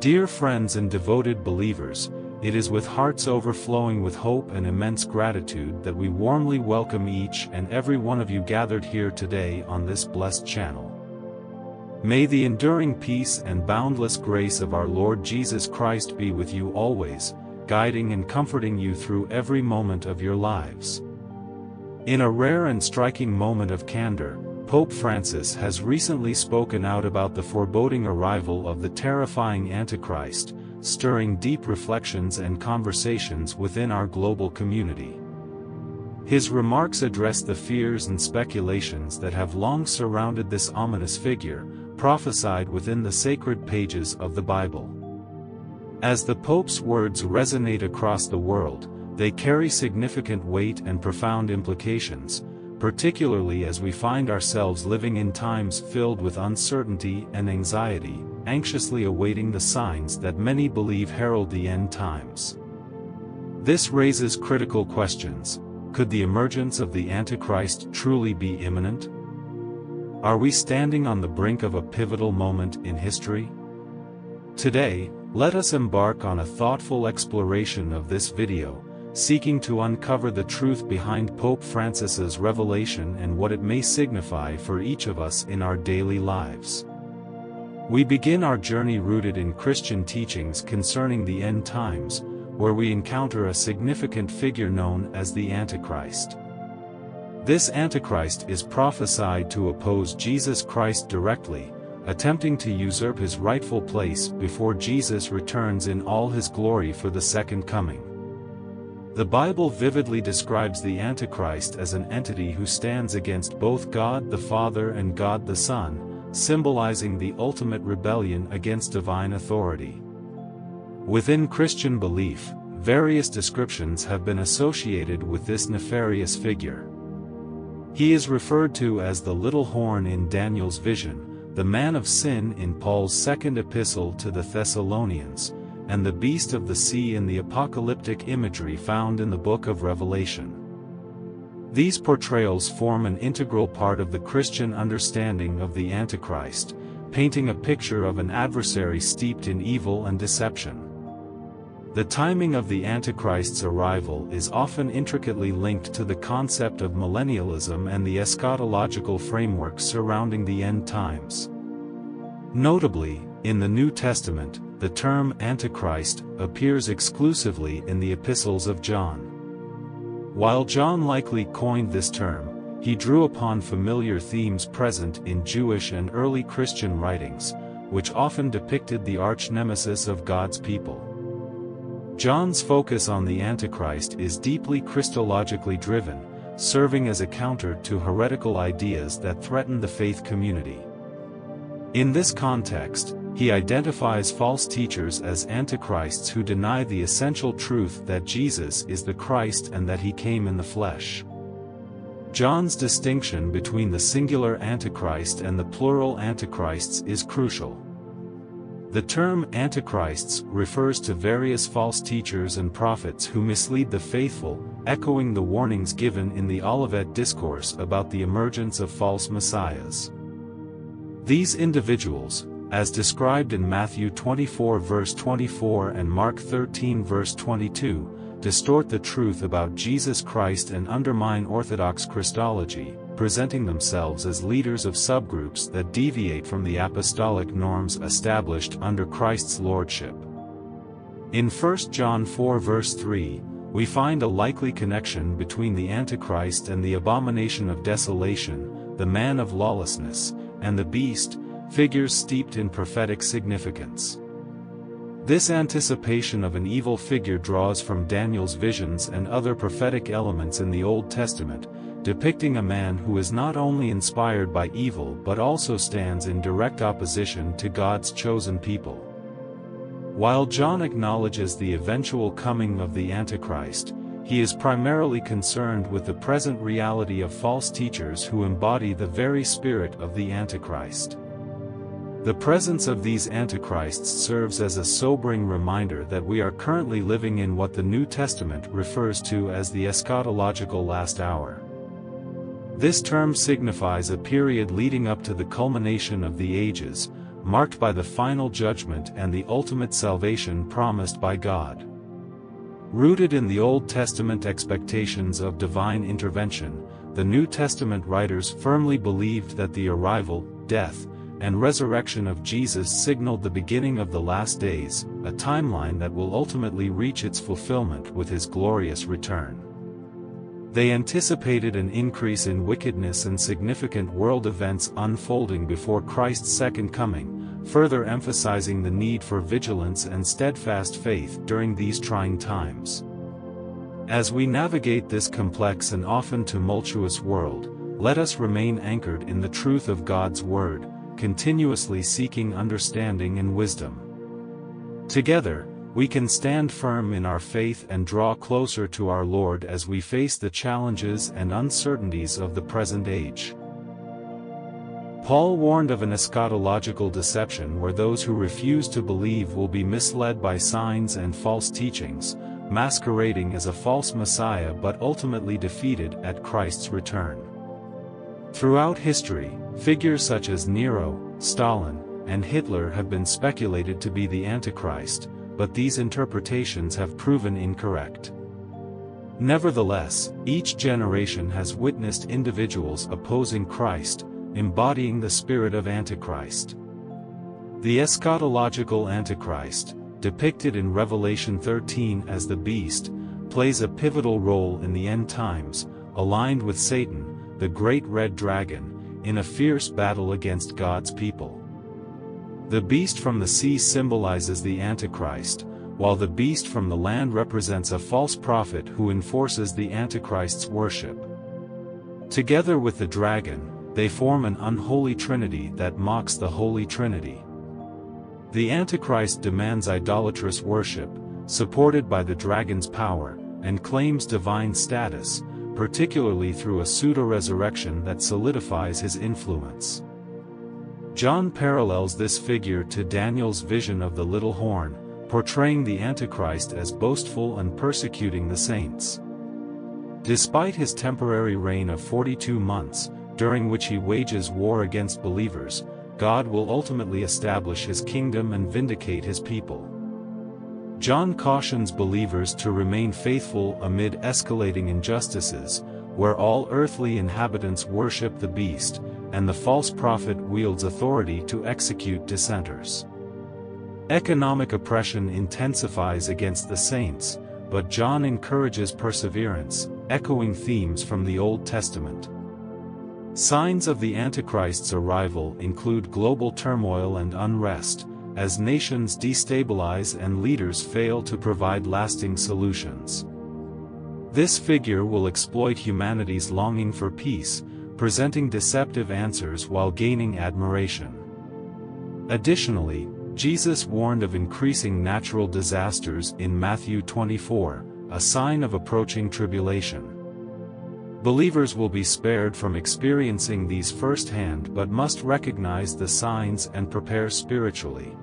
Dear friends and devoted believers, it is with hearts overflowing with hope and immense gratitude that we warmly welcome each and every one of you gathered here today on this blessed channel. May the enduring peace and boundless grace of our Lord Jesus Christ be with you always, guiding and comforting you through every moment of your lives. In a rare and striking moment of candor, Pope Francis has recently spoken out about the foreboding arrival of the terrifying Antichrist, stirring deep reflections and conversations within our global community. His remarks address the fears and speculations that have long surrounded this ominous figure, prophesied within the sacred pages of the Bible. As the Pope's words resonate across the world, they carry significant weight and profound implications, particularly as we find ourselves living in times filled with uncertainty and anxiety, anxiously awaiting the signs that many believe herald the end times. This raises critical questions. Could the emergence of the Antichrist truly be imminent? Are we standing on the brink of a pivotal moment in history? Today, let us embark on a thoughtful exploration of this video, seeking to uncover the truth behind Pope Francis's revelation and what it may signify for each of us in our daily lives. We begin our journey rooted in Christian teachings concerning the end times, where we encounter a significant figure known as the Antichrist. This Antichrist is prophesied to oppose Jesus Christ directly, attempting to usurp his rightful place before Jesus returns in all his glory for the second coming. The Bible vividly describes the Antichrist as an entity who stands against both God the Father and God the Son, symbolizing the ultimate rebellion against divine authority. Within Christian belief, various descriptions have been associated with this nefarious figure. He is referred to as the little horn in Daniel's vision, the man of sin in Paul's second epistle to the Thessalonians, and the beast of the sea in the apocalyptic imagery found in the book of Revelation. These portrayals form an integral part of the Christian understanding of the Antichrist, painting a picture of an adversary steeped in evil and deception. The timing of the Antichrist's arrival is often intricately linked to the concept of millennialism and the eschatological framework surrounding the end times. Notably, in the New Testament, the term Antichrist appears exclusively in the epistles of John. While John likely coined this term, he drew upon familiar themes present in Jewish and early Christian writings, which often depicted the arch-nemesis of God's people. John's focus on the Antichrist is deeply Christologically driven, serving as a counter to heretical ideas that threaten the faith community. In this context, he identifies false teachers as antichrists who deny the essential truth that Jesus is the Christ and that he came in the flesh. John's distinction between the singular antichrist and the plural antichrists is crucial. The term antichrists refers to various false teachers and prophets who mislead the faithful, echoing the warnings given in the Olivet Discourse about the emergence of false messiahs. These individuals, as described in Matthew 24 verse 24 and Mark 13 verse 22, distort the truth about Jesus Christ and undermine Orthodox Christology, presenting themselves as leaders of subgroups that deviate from the apostolic norms established under Christ's lordship. In 1 John 4 verse 3, we find a likely connection between the Antichrist and the abomination of desolation, the man of lawlessness, and the beast, figures steeped in prophetic significance. This anticipation of an evil figure draws from Daniel's visions and other prophetic elements in the Old Testament, depicting a man who is not only inspired by evil but also stands in direct opposition to God's chosen people. While John acknowledges the eventual coming of the Antichrist, he is primarily concerned with the present reality of false teachers who embody the very spirit of the Antichrist. The presence of these antichrists serves as a sobering reminder that we are currently living in what the New Testament refers to as the eschatological last hour. This term signifies a period leading up to the culmination of the ages, marked by the final judgment and the ultimate salvation promised by God. Rooted in the Old Testament expectations of divine intervention, the New Testament writers firmly believed that the arrival, death, and resurrection of Jesus signaled the beginning of the last days, a timeline that will ultimately reach its fulfillment with his glorious return. They anticipated an increase in wickedness and significant world events unfolding before Christ's second coming, further emphasizing the need for vigilance and steadfast faith during these trying times. As we navigate this complex and often tumultuous world, let us remain anchored in the truth of God's Word, continuously seeking understanding and wisdom. Together, we can stand firm in our faith and draw closer to our Lord as we face the challenges and uncertainties of the present age. Paul warned of an eschatological deception where those who refuse to believe will be misled by signs and false teachings, masquerading as a false Messiah but ultimately defeated at Christ's return. Throughout history, figures such as Nero, Stalin, and Hitler have been speculated to be the Antichrist, but these interpretations have proven incorrect. Nevertheless, each generation has witnessed individuals opposing Christ, embodying the spirit of Antichrist. The eschatological Antichrist, depicted in Revelation 13 as the beast, plays a pivotal role in the end times, aligned with Satan, the great red dragon, in a fierce battle against God's people. The beast from the sea symbolizes the Antichrist, while the beast from the land represents a false prophet who enforces the Antichrist's worship. Together with the dragon, they form an unholy trinity that mocks the Holy Trinity. The Antichrist demands idolatrous worship, supported by the dragon's power, and claims divine status, particularly through a pseudo-resurrection that solidifies his influence. John parallels this figure to Daniel's vision of the little horn, portraying the Antichrist as boastful and persecuting the saints. Despite his temporary reign of 42 months, during which he wages war against believers, God will ultimately establish his kingdom and vindicate his people. John cautions believers to remain faithful amid escalating injustices, where all earthly inhabitants worship the beast, and the false prophet wields authority to execute dissenters. Economic oppression intensifies against the saints, but John encourages perseverance, echoing themes from the Old Testament. Signs of the Antichrist's arrival include global turmoil and unrest, as nations destabilize and leaders fail to provide lasting solutions. This figure will exploit humanity's longing for peace, presenting deceptive answers while gaining admiration. Additionally, Jesus warned of increasing natural disasters in Matthew 24, a sign of approaching tribulation. Believers will be spared from experiencing these firsthand but must recognize the signs and prepare spiritually.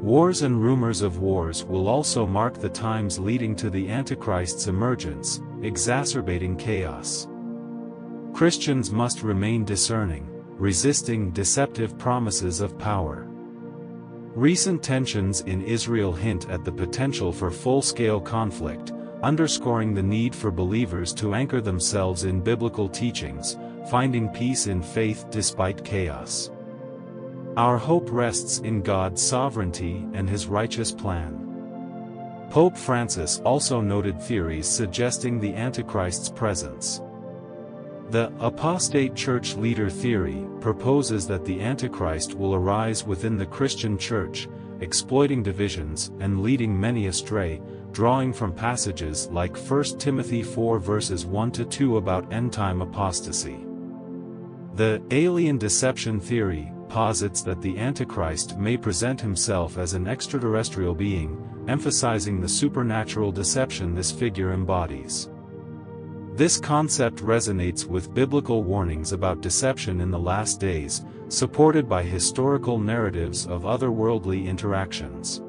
Wars and rumors of wars will also mark the times leading to the Antichrist's emergence, exacerbating chaos. Christians must remain discerning, resisting deceptive promises of power. Recent tensions in Israel hint at the potential for full-scale conflict, underscoring the need for believers to anchor themselves in biblical teachings, finding peace in faith despite chaos. Our hope rests in God's sovereignty and his righteous plan. Pope Francis also noted theories suggesting the Antichrist's presence. The apostate church leader theory proposes that the Antichrist will arise within the Christian church, exploiting divisions and leading many astray, drawing from passages like 1 Timothy 4 verses 1 to 2 about end-time apostasy. The alien deception theory posits that the Antichrist may present himself as an extraterrestrial being, emphasizing the supernatural deception this figure embodies. This concept resonates with biblical warnings about deception in the last days, supported by historical narratives of otherworldly interactions.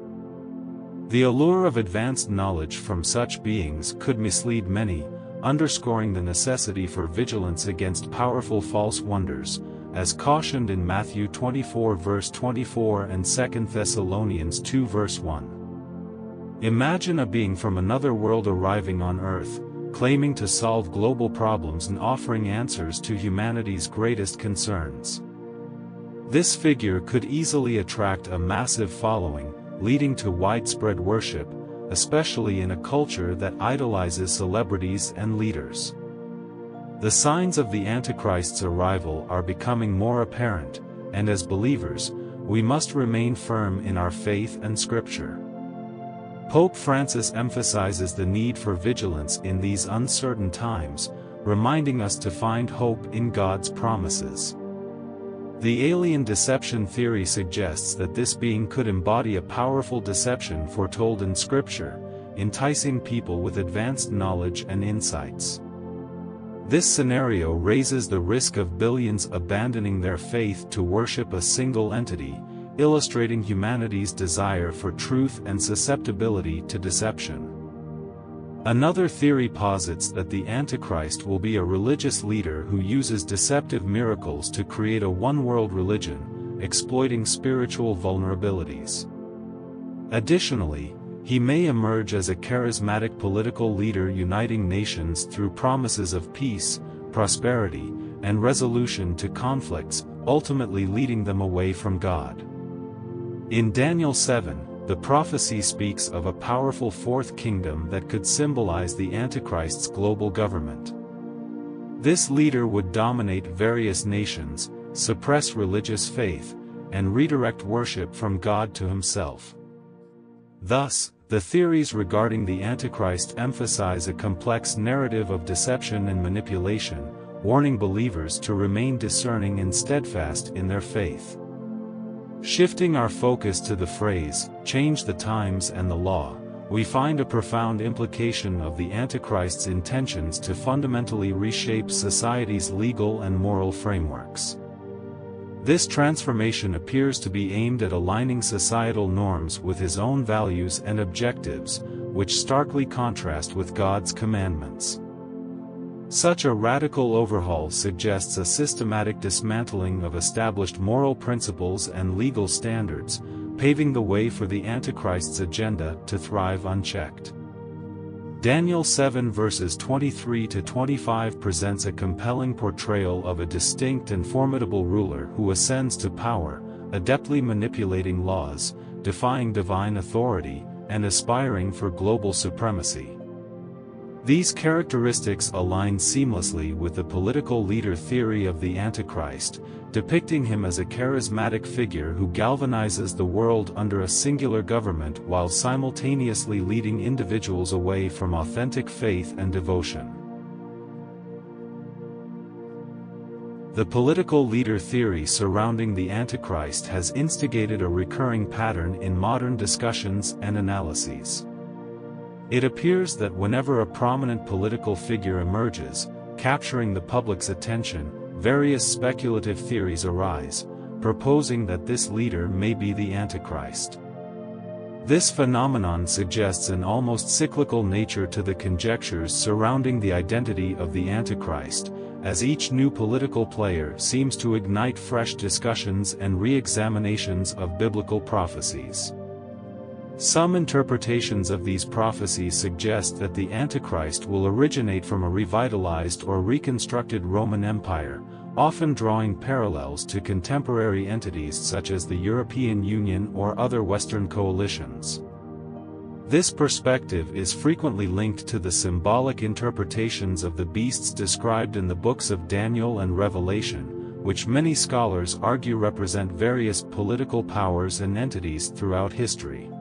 The allure of advanced knowledge from such beings could mislead many, underscoring the necessity for vigilance against powerful false wonders, as cautioned in Matthew 24 verse 24 and 2 Thessalonians 2 verse 1. Imagine a being from another world arriving on Earth, claiming to solve global problems and offering answers to humanity's greatest concerns. This figure could easily attract a massive following, leading to widespread worship, especially in a culture that idolizes celebrities and leaders. The signs of the Antichrist's arrival are becoming more apparent, and as believers, we must remain firm in our faith and Scripture. Pope Francis emphasizes the need for vigilance in these uncertain times, reminding us to find hope in God's promises. The alien deception theory suggests that this being could embody a powerful deception foretold in Scripture, enticing people with advanced knowledge and insights. This scenario raises the risk of billions abandoning their faith to worship a single entity, illustrating humanity's desire for truth and susceptibility to deception. Another theory posits that the Antichrist will be a religious leader who uses deceptive miracles to create a one-world religion, exploiting spiritual vulnerabilities. Additionally, he may emerge as a charismatic political leader uniting nations through promises of peace, prosperity, and resolution to conflicts, ultimately leading them away from God. In Daniel 7, the prophecy speaks of a powerful fourth kingdom that could symbolize the Antichrist's global government. This leader would dominate various nations, suppress religious faith, and redirect worship from God to himself. Thus, the theories regarding the Antichrist emphasize a complex narrative of deception and manipulation, warning believers to remain discerning and steadfast in their faith. Shifting our focus to the phrase, change the times and the law, we find a profound implication of the Antichrist's intentions to fundamentally reshape society's legal and moral frameworks. This transformation appears to be aimed at aligning societal norms with his own values and objectives, which starkly contrast with God's commandments. Such a radical overhaul suggests a systematic dismantling of established moral principles and legal standards, paving the way for the Antichrist's agenda to thrive unchecked. Daniel 7 verses 23 to 25 presents a compelling portrayal of a distinct and formidable ruler who ascends to power, adeptly manipulating laws, defying divine authority, and aspiring for global supremacy. These characteristics align seamlessly with the political leader theory of the Antichrist, depicting him as a charismatic figure who galvanizes the world under a singular government while simultaneously leading individuals away from authentic faith and devotion. The political leader theory surrounding the Antichrist has instigated a recurring pattern in modern discussions and analyses. It appears that whenever a prominent political figure emerges, capturing the public's attention, various speculative theories arise, proposing that this leader may be the Antichrist. This phenomenon suggests an almost cyclical nature to the conjectures surrounding the identity of the Antichrist, as each new political player seems to ignite fresh discussions and re-examinations of biblical prophecies. Some interpretations of these prophecies suggest that the Antichrist will originate from a revitalized or reconstructed Roman Empire, often drawing parallels to contemporary entities such as the European Union or other Western coalitions. This perspective is frequently linked to the symbolic interpretations of the beasts described in the books of Daniel and Revelation, which many scholars argue represent various political powers and entities throughout history.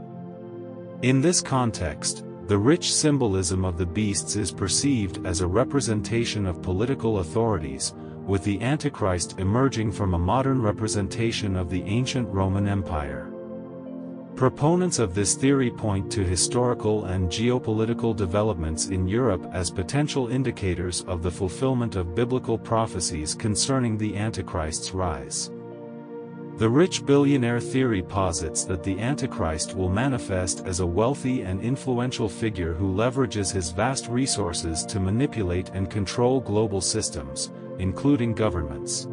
In this context, the rich symbolism of the beasts is perceived as a representation of political authorities, with the Antichrist emerging from a modern representation of the ancient Roman Empire. Proponents of this theory point to historical and geopolitical developments in Europe as potential indicators of the fulfillment of biblical prophecies concerning the Antichrist's rise. The rich billionaire theory posits that the Antichrist will manifest as a wealthy and influential figure who leverages his vast resources to manipulate and control global systems, including governments.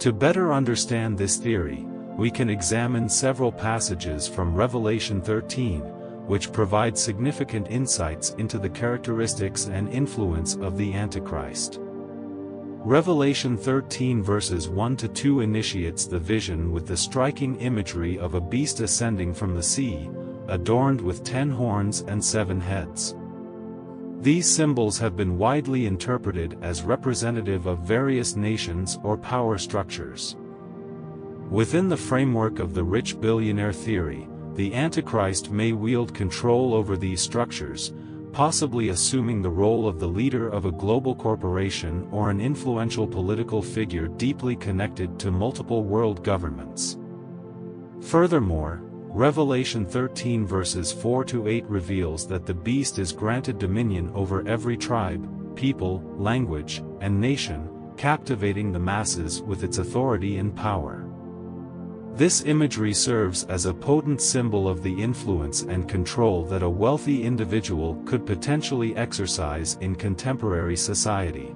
To better understand this theory, we can examine several passages from Revelation 13, which provide significant insights into the characteristics and influence of the Antichrist. Revelation 13 verses 1 to 2 initiates the vision with the striking imagery of a beast ascending from the sea, adorned with ten horns and seven heads. These symbols have been widely interpreted as representative of various nations or power structures. Within the framework of the rich billionaire theory, the Antichrist may wield control over these structures, possibly assuming the role of the leader of a global corporation or an influential political figure deeply connected to multiple world governments. Furthermore, Revelation 13 verses 4 to 8 reveals that the beast is granted dominion over every tribe, people, language, and nation, captivating the masses with its authority and power. This imagery serves as a potent symbol of the influence and control that a wealthy individual could potentially exercise in contemporary society.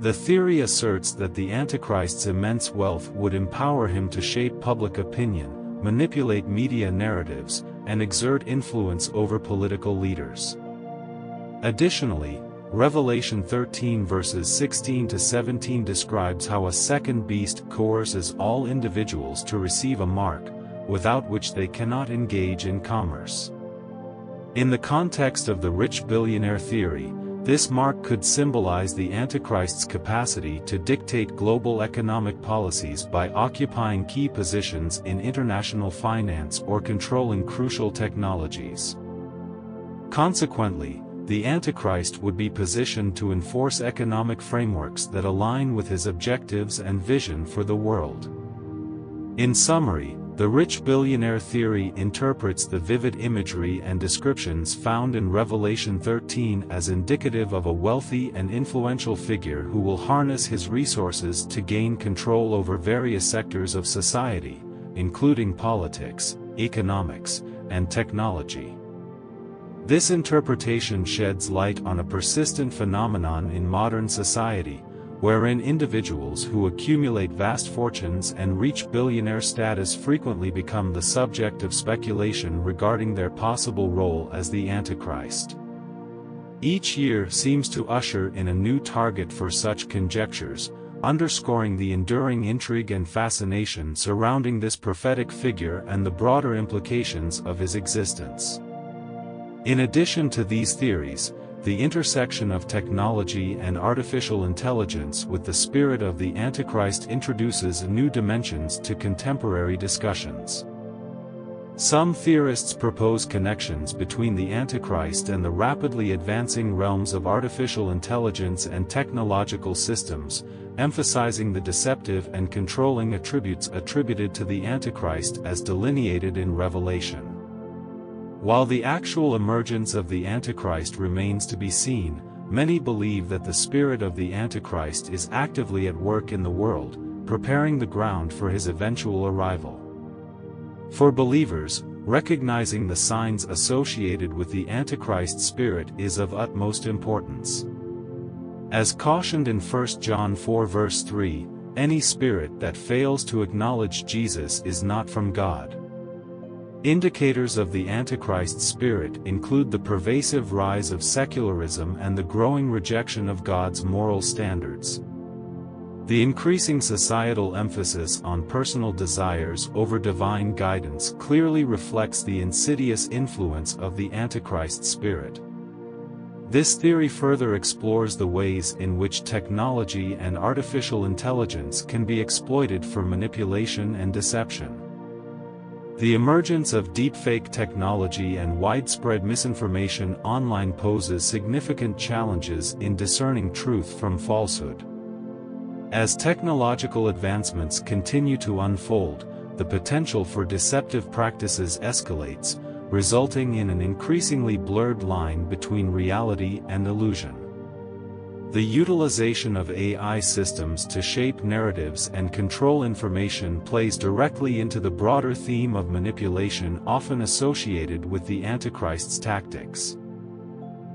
The theory asserts that the Antichrist's immense wealth would empower him to shape public opinion, manipulate media narratives, and exert influence over political leaders. Additionally, Revelation 13 verses 16 to 17 describes how a second beast coerces all individuals to receive a mark, without which they cannot engage in commerce. In the context of the rich billionaire theory, this mark could symbolize the Antichrist's capacity to dictate global economic policies by occupying key positions in international finance or controlling crucial technologies. Consequently, the Antichrist would be positioned to enforce economic frameworks that align with his objectives and vision for the world. In summary, the rich billionaire theory interprets the vivid imagery and descriptions found in Revelation 13 as indicative of a wealthy and influential figure who will harness his resources to gain control over various sectors of society, including politics, economics, and technology. This interpretation sheds light on a persistent phenomenon in modern society, wherein individuals who accumulate vast fortunes and reach billionaire status frequently become the subject of speculation regarding their possible role as the Antichrist. Each year seems to usher in a new target for such conjectures, underscoring the enduring intrigue and fascination surrounding this prophetic figure and the broader implications of his existence. In addition to these theories, the intersection of technology and artificial intelligence with the spirit of the Antichrist introduces new dimensions to contemporary discussions. Some theorists propose connections between the Antichrist and the rapidly advancing realms of artificial intelligence and technological systems, emphasizing the deceptive and controlling attributes attributed to the Antichrist as delineated in Revelation. While the actual emergence of the Antichrist remains to be seen, many believe that the spirit of the Antichrist is actively at work in the world, preparing the ground for his eventual arrival. For believers, recognizing the signs associated with the Antichrist spirit is of utmost importance. As cautioned in 1 John 4 verse 3, any spirit that fails to acknowledge Jesus is not from God. Indicators of the Antichrist spirit include the pervasive rise of secularism and the growing rejection of God's moral standards. The increasing societal emphasis on personal desires over divine guidance clearly reflects the insidious influence of the Antichrist spirit. This theory further explores the ways in which technology and artificial intelligence can be exploited for manipulation and deception. The emergence of deepfake technology and widespread misinformation online poses significant challenges in discerning truth from falsehood. As technological advancements continue to unfold, the potential for deceptive practices escalates, resulting in an increasingly blurred line between reality and illusion. The utilization of AI systems to shape narratives and control information plays directly into the broader theme of manipulation often associated with the Antichrist's tactics.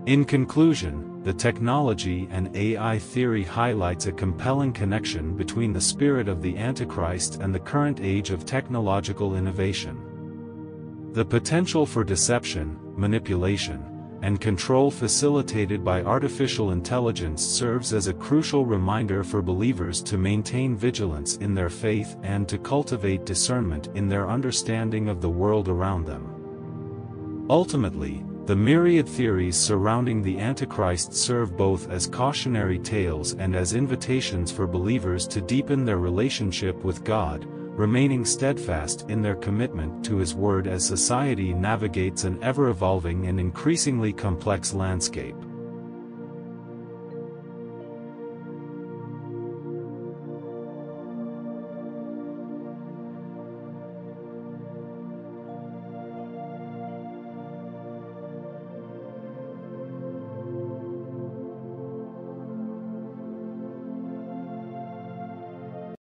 In conclusion, the technology and AI theory highlights a compelling connection between the spirit of the Antichrist and the current age of technological innovation. The potential for deception, manipulation, and control facilitated by artificial intelligence serves as a crucial reminder for believers to maintain vigilance in their faith and to cultivate discernment in their understanding of the world around them. Ultimately, the myriad theories surrounding the Antichrist serve both as cautionary tales and as invitations for believers to deepen their relationship with God, remaining steadfast in their commitment to His Word as society navigates an ever-evolving and increasingly complex landscape.